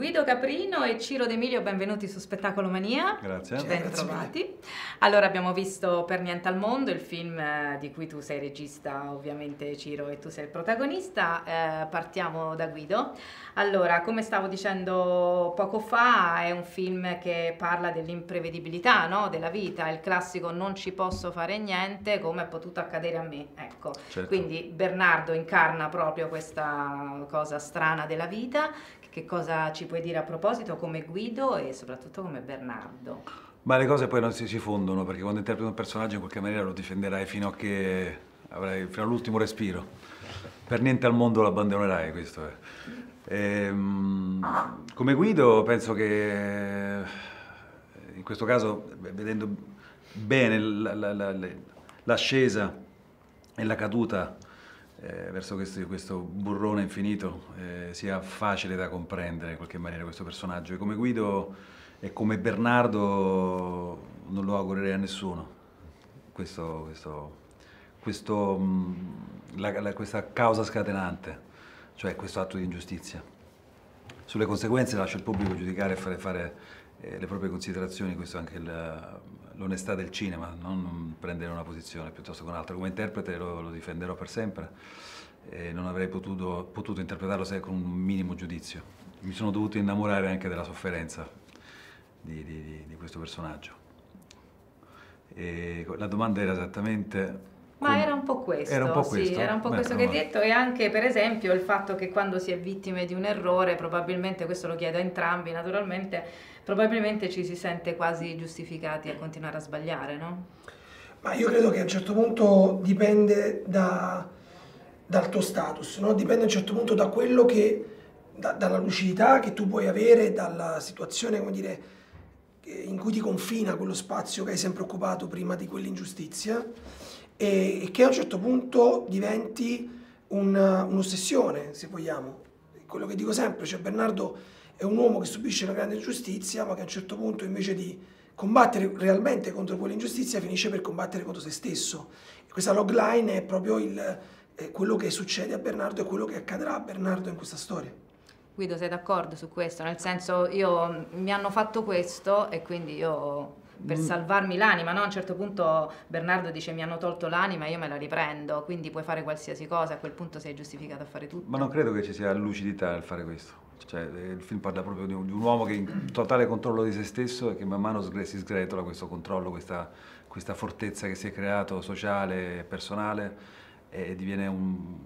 Guido Caprino e Ciro D'Emilio, benvenuti su Spettacolo Mania. Grazie. Ben trovati. Allora, abbiamo visto Per Niente al Mondo, il film eh, di cui tu sei regista, ovviamente Ciro, e tu sei il protagonista. Eh, partiamo da Guido. Allora, come stavo dicendo poco fa, è un film che parla dell'imprevedibilità no? della vita, il classico non ci posso fare niente, come è potuto accadere a me. Ecco, Certo. quindi Bernardo incarna proprio questa cosa strana della vita. Che cosa ci puoi dire a proposito come Guido e soprattutto come Bernardo? Ma le cose poi non si, si fondono perché quando interpreti un personaggio in qualche maniera lo difenderai fino a che avrai fino all'ultimo respiro. Per niente al mondo lo abbandonerai, questo è. Ehm, come Guido penso che in questo caso, vedendo bene l'ascesa e la caduta eh, verso questo, questo burrone infinito, eh, sia facile da comprendere in qualche maniera questo personaggio. E come Guido e come Bernardo non lo augurerei a nessuno. Questo, questo, questo, mh, la- la- questa causa scatenante, cioè questo atto di ingiustizia. Sulle conseguenze lascio il pubblico giudicare e fare, fare eh, le proprie considerazioni, questo è anche il- l'onestà del cinema, non prendere una posizione piuttosto che un'altra. Come interprete lo, lo difenderò per sempre e non avrei potuto, potuto interpretarlo se con un minimo giudizio. Mi sono dovuto innamorare anche della sofferenza di, di- di- questo personaggio. E la domanda era esattamente... Ma era un po' questo, Era un po' sì, questo? era un po' Beh, questo che hai detto e anche per esempio il fatto che quando si è vittime di un errore, probabilmente, questo lo chiedo a entrambi naturalmente, probabilmente ci si sente quasi giustificati a continuare a sbagliare, no? Ma io credo che a un certo punto dipende da- dal tuo status, no? dipende a un certo punto da quello che, da- dalla lucidità che tu puoi avere, dalla situazione, come dire, in cui ti confina quello spazio che hai sempre occupato prima di quell'ingiustizia e, che a un certo punto diventi un- un'ossessione, se vogliamo. Quello che dico sempre, cioè Bernardo è un uomo che subisce una grande ingiustizia, ma che a un certo punto invece di combattere realmente contro quell'ingiustizia finisce per combattere contro se stesso. E questa logline è proprio il- è quello che succede a Bernardo e quello che accadrà a Bernardo in questa storia. Guido, sei d'accordo su questo? Nel senso, io mi hanno fatto questo e quindi io per Mm. salvarmi l'anima, no? A un certo punto Bernardo dice mi hanno tolto l'anima, io me la riprendo, quindi puoi fare qualsiasi cosa, a quel punto sei giustificato a fare tutto. Ma non credo che ci sia lucidità nel fare questo. Cioè, eh, il film parla proprio di un, di un uomo che è in totale controllo di se stesso e che man mano si sgretola questo controllo, questa, questa fortezza che si è creato sociale e personale e diviene un,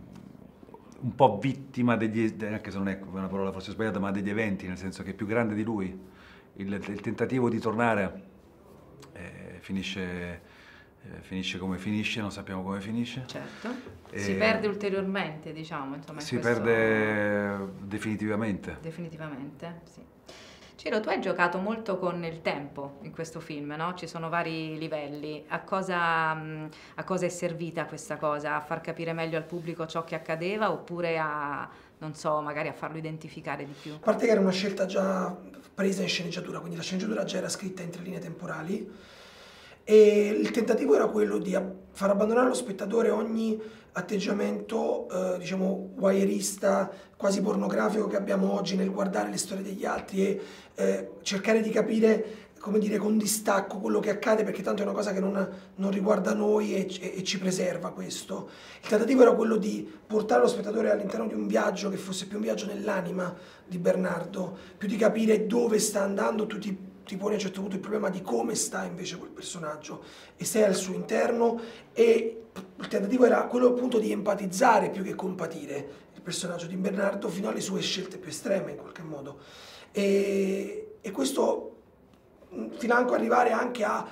un po' vittima degli, anche se non è una parola forse sbagliata, ma degli eventi, nel senso che è più grande di lui. Il, il tentativo di tornare eh, finisce, eh, finisce come finisce, non sappiamo come finisce. Certo. Si E- perde ulteriormente, diciamo, insomma, in Si questo- perde definitivamente. Definitivamente, sì. Ciro, tu hai giocato molto con il tempo in questo film, no? Ci sono vari livelli. A cosa, mh, a cosa è servita questa cosa? A far capire meglio al pubblico ciò che accadeva oppure a, non so, magari a farlo identificare di più? A parte che era una scelta già presa in sceneggiatura, quindi la sceneggiatura già era scritta in tre linee temporali e il tentativo era quello di far abbandonare allo spettatore ogni atteggiamento, eh, diciamo, voyeurista, quasi pornografico che abbiamo oggi nel guardare le storie degli altri e eh, cercare di capire, come dire, con distacco quello che accade perché tanto è una cosa che non, non riguarda noi e, e- e ci preserva questo. Il tentativo era quello di portare lo spettatore all'interno di un viaggio che fosse più un viaggio nell'anima di Bernardo, più di capire dove sta andando, tu ti, ti poni a un certo punto il problema di come sta invece quel personaggio e sei al suo interno e il tentativo era quello appunto di empatizzare più che compatire il personaggio di Bernardo fino alle sue scelte più estreme in qualche modo. E, e questo a arrivare anche a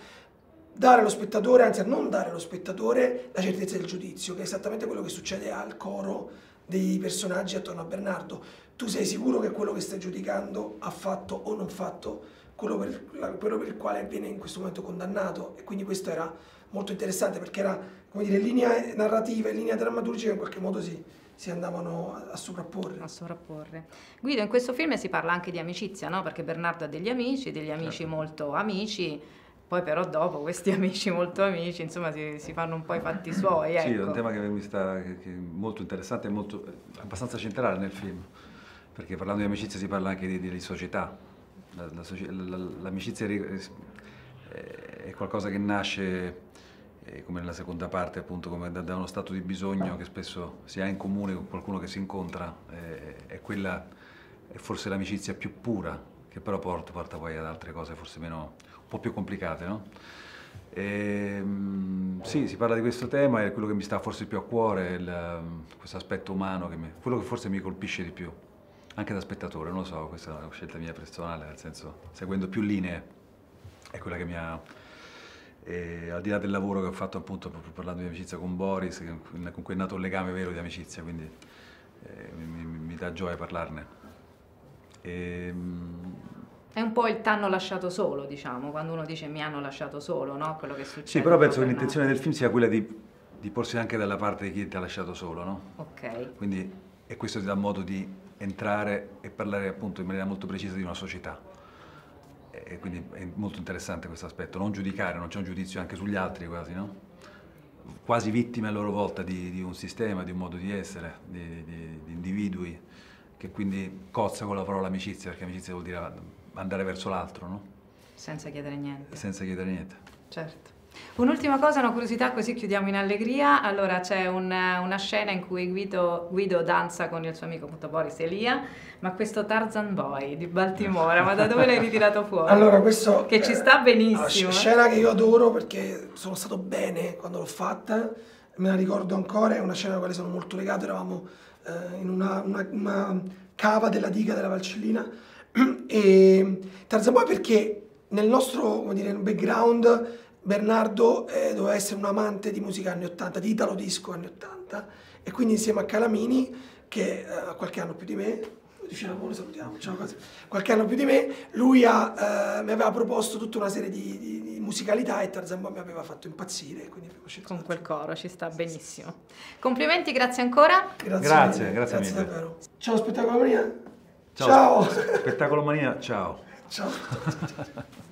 dare allo spettatore, anzi a non dare allo spettatore la certezza del giudizio, che è esattamente quello che succede al coro dei personaggi attorno a Bernardo. Tu sei sicuro che quello che stai giudicando ha fatto o non fatto quello per, quello per il quale viene in questo momento condannato? E quindi questo era molto interessante perché era, come dire, linea narrativa e linea drammaturgica in qualche modo si, si andavano a, sovrapporre. A sovrapporre. Guido, in questo film si parla anche di amicizia, no? Perché Bernardo ha degli amici, degli amici Certo. molto amici, poi però dopo questi amici molto amici, insomma, si, si fanno un po' i fatti suoi, ecco. Sì, è un tema che mi sta che, che molto interessante e molto, abbastanza centrale nel film. perché parlando di amicizia si parla anche di, di società. La, la, la, l'amicizia è qualcosa che nasce, eh, come nella seconda parte, appunto, come da, da, uno stato di bisogno che spesso si ha in comune con qualcuno che si incontra, eh, è quella, è forse l'amicizia più pura, che però porta, porta poi ad altre cose forse meno, un po' più complicate, no? E, ehm, sì, si parla di questo tema e quello che mi sta forse più a cuore è questo aspetto umano, che mi, quello che forse mi colpisce di più, anche da spettatore, non lo so, questa è una scelta mia personale, nel senso, seguendo più linee, è quella che mi ha... E, al di là del lavoro che ho fatto appunto parlando di amicizia con Boris, con cui è nato un legame vero di amicizia, quindi eh, mi, mi, dà gioia parlarne. E, ehm, è un po' il t'hanno lasciato solo, diciamo, quando uno dice mi hanno lasciato solo, no? Quello che succede. Sì, però penso che l'intenzione del film sia quella di, di, porsi anche dalla parte di chi ti ha lasciato solo, no? Ok. Quindi, e questo ti dà modo di entrare e parlare appunto in maniera molto precisa di una società. E quindi è molto interessante questo aspetto, non giudicare, non c'è un giudizio anche sugli altri quasi, no? Quasi vittime a loro volta di, di un sistema, di un modo di essere, di, di, di individui, che quindi cozza con la parola amicizia, perché amicizia vuol dire andare verso l'altro, no? Senza chiedere niente. Senza chiedere niente. Certo. Un'ultima cosa, una curiosità, così chiudiamo in allegria. Allora, c'è un, una scena in cui Guido, Guido, danza con il suo amico appunto Boris Elia, ma questo Tarzan Boy di Baltimora, ma da dove l'hai ritirato fuori? Allora, questo... Che ci sta benissimo. Una scena che io adoro perché sono stato bene quando l'ho fatta, me la ricordo ancora, è una scena alla quale sono molto legato, eravamo eh, in una, una, una cava della diga della Valcellina e Tarzan Boy perché nel nostro dire, background Bernardo eh, doveva essere un amante di musica anni 80, di Italo Disco anni 80 e quindi insieme a Calamini che ha eh, qualche anno più di me diciamo, lo salutiamo, diciamo così, qualche anno più di me, lui ha, eh, mi aveva proposto tutta una serie di, di, di musicalità e Tarzan mi aveva fatto impazzire. Quindi Con quel coro ci sta benissimo. Complimenti, grazie ancora. Grazie, grazie, mille, grazie, grazie davvero. Ciao Spettacolo Mania. Ciao. ciao. Spettacolo Mania, ciao. Ciao.